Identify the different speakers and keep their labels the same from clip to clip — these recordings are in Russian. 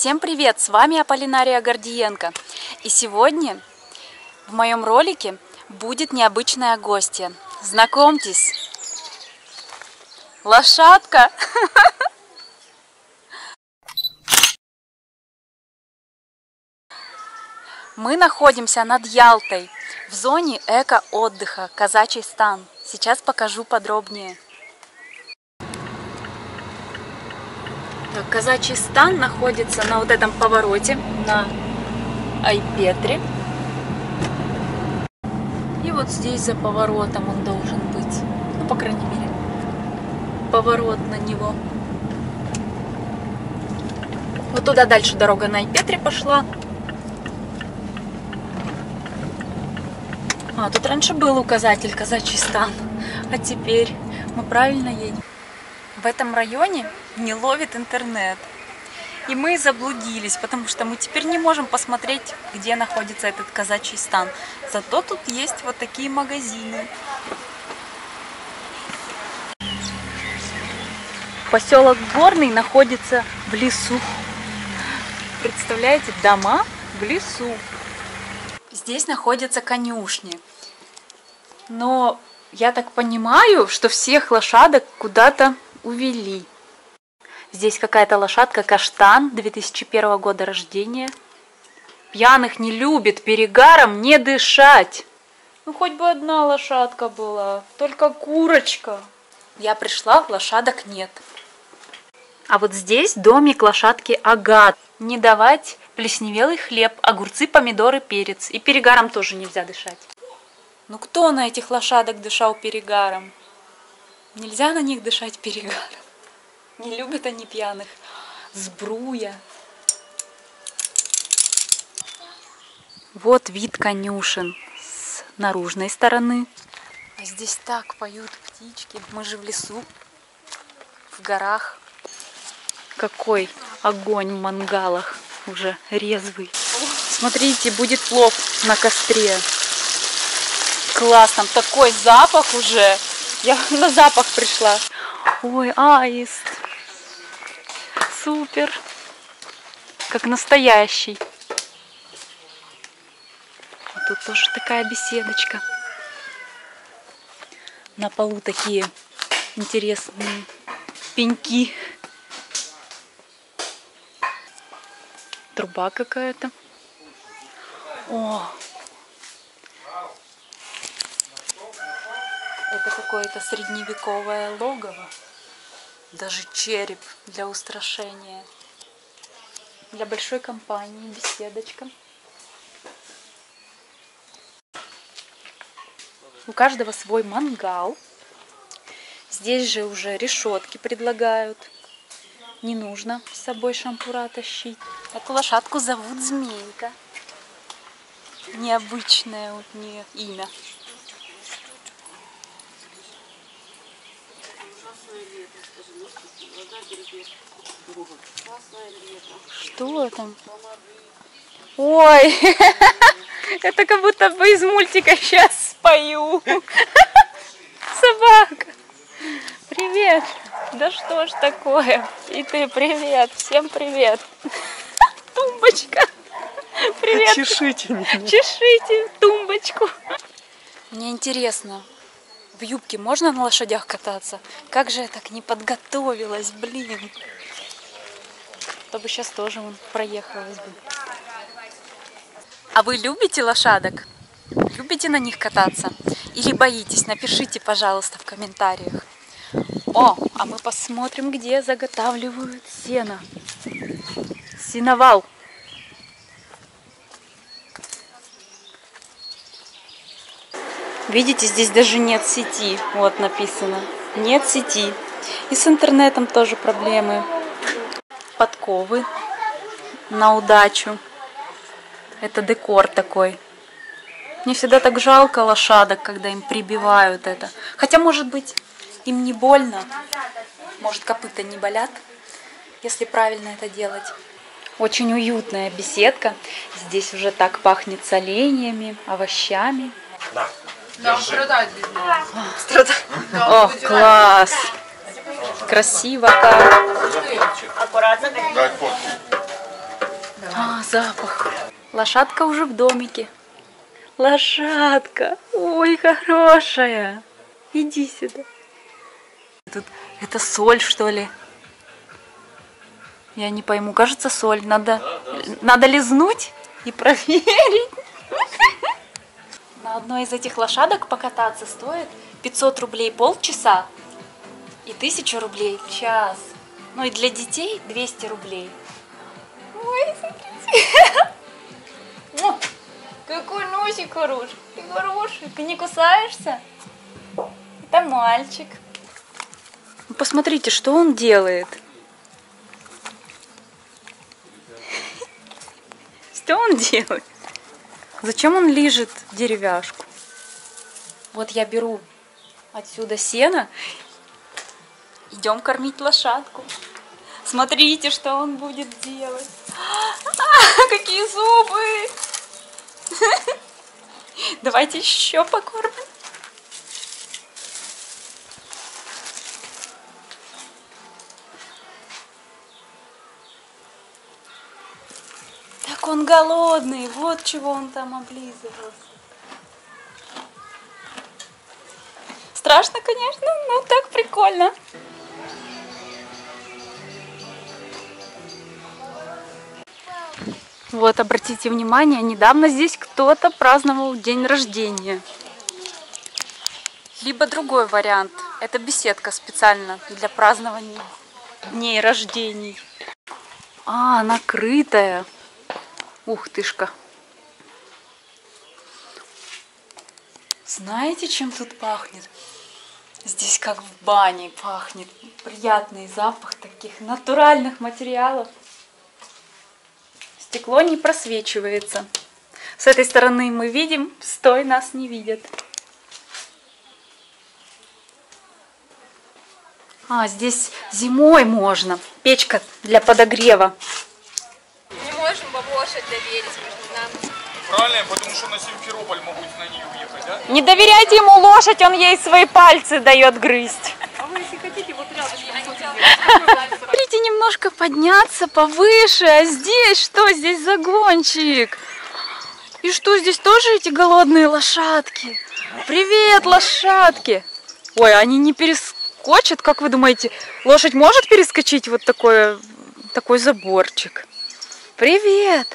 Speaker 1: Всем привет! С вами Аполлинария Гордиенко. И сегодня в моем ролике будет необычная гостья. Знакомьтесь! Лошадка! Мы находимся над Ялтой, в зоне эко-отдыха Казачий стан. Сейчас покажу подробнее. Так, казачий стан находится на вот этом повороте, на Айпетре. И вот здесь за поворотом он должен быть. Ну, по крайней мере, поворот на него. Вот туда дальше дорога на Айпетре пошла. А, тут раньше был указатель казачий стан, а теперь мы правильно едем. В этом районе не ловит интернет. И мы заблудились, потому что мы теперь не можем посмотреть, где находится этот казачий стан. Зато тут есть вот такие магазины. Поселок Горный находится в лесу. Представляете, дома в лесу. Здесь находятся конюшни. Но я так понимаю, что всех лошадок куда-то увели. Здесь какая-то лошадка Каштан 2001 года рождения. Пьяных не любит, перегаром не дышать. Ну, хоть бы одна лошадка была, только курочка. Я пришла, лошадок нет. А вот здесь домик лошадки Агат. Не давать плесневелый хлеб, огурцы, помидоры, перец. И перегаром тоже нельзя дышать. Ну кто на этих лошадок дышал перегаром? Нельзя на них дышать перегаром. Не любят они пьяных. Сбруя. Вот вид конюшен с наружной стороны. А здесь так поют птички. Мы же в лесу, в горах. Какой огонь в мангалах. Уже резвый. Смотрите, будет плов на костре. Класс, там такой запах уже. Я на запах пришла. Ой, аист. Супер. Как настоящий. А тут тоже такая беседочка. На полу такие интересные пеньки. Труба какая-то. О, Это какое-то средневековое логово. Даже череп для устрашения. Для большой компании беседочка. У каждого свой мангал. Здесь же уже решетки предлагают. Не нужно с собой шампура тащить. Эту лошадку зовут Змейка. Необычное у нее имя. Что там? Ой, это как будто бы из мультика сейчас спою. Собака. Привет. Да что ж такое? И ты привет. Всем привет. Тумбочка. Привет.
Speaker 2: Чешите меня.
Speaker 1: Чешите тумбочку. Мне интересно, в юбке можно на лошадях кататься? Как же я так не подготовилась, блин. Чтобы сейчас тоже вон проехалась бы. А вы любите лошадок? Любите на них кататься? Или боитесь? Напишите, пожалуйста, в комментариях. О, а мы посмотрим, где заготавливают сено. Сеновал. Видите, здесь даже нет сети. Вот написано. Нет сети. И с интернетом тоже проблемы. Подковы на удачу. Это декор такой. Мне всегда так жалко лошадок, когда им прибивают это. Хотя, может быть, им не больно. Может, копыта не болят, если правильно это делать. Очень уютная беседка. Здесь уже так пахнет соленьями, овощами.
Speaker 2: На,
Speaker 3: Да, будем.
Speaker 1: Страдает. О, класс! Красиво как.
Speaker 2: Дай фотку.
Speaker 1: А, запах. Лошадка уже в домике. Лошадка. Ой, хорошая. Иди сюда. Тут это соль, что ли? Я не пойму. Кажется, соль. Надо, надо лизнуть и проверить. На одной из этих лошадок покататься стоит 500 рублей полчаса и 1000 рублей час. Ну и для детей 200 рублей. Ой, смотрите. Какой носик хороший. Ты хороший. Ты не кусаешься? Это мальчик. Ну, посмотрите, что он делает. Что он делает? Зачем он лежит деревяшку? Вот я беру отсюда сено. Идем кормить лошадку. Смотрите, что он будет делать. А, какие зубы! Давайте еще покормим. Так он голодный, вот чего он там облизывался. Страшно, конечно, но так прикольно. Вот, обратите внимание, недавно здесь кто-то праздновал день рождения. Либо другой вариант. Это беседка специально для празднования дней рождений. А, накрытая. Ух тышка. Знаете, чем тут пахнет? Здесь как в бане пахнет. Приятный запах таких натуральных материалов. Стекло не просвечивается. С этой стороны мы видим, с той нас не видят. А, здесь зимой можно. Печка для подогрева.
Speaker 2: Бабошек доверить нами.
Speaker 3: Правильно, потому что на Симферополь могут на ней уехать, да?
Speaker 1: Не доверяйте ему лошадь, он ей свои пальцы дает грызть.
Speaker 2: А вы, если хотите, вот рядышком
Speaker 1: Хотите немножко подняться повыше, а здесь что? Здесь загончик. И что, здесь тоже эти голодные лошадки? Привет, лошадки! Ой, они не перескочат, как вы думаете? Лошадь может перескочить вот такой, такой заборчик? Привет!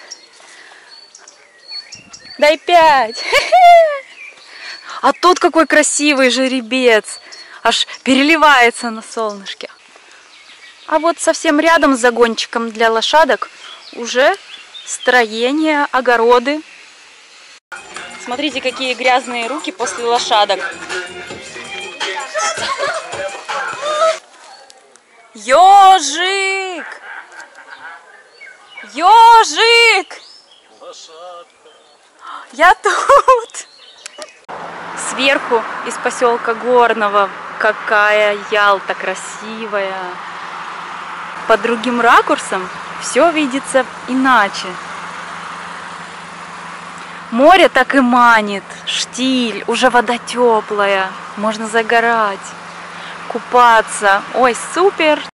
Speaker 1: Дай пять! А тут какой красивый жеребец! Аж переливается на солнышке. А вот совсем рядом с загончиком для лошадок уже строение, огороды. Смотрите, какие грязные руки после лошадок. Ежик! Я тут! Сверху из поселка Горного какая Ялта красивая. Под другим ракурсом все видится иначе. Море так и манит, штиль, уже вода теплая, можно загорать, купаться. Ой, супер!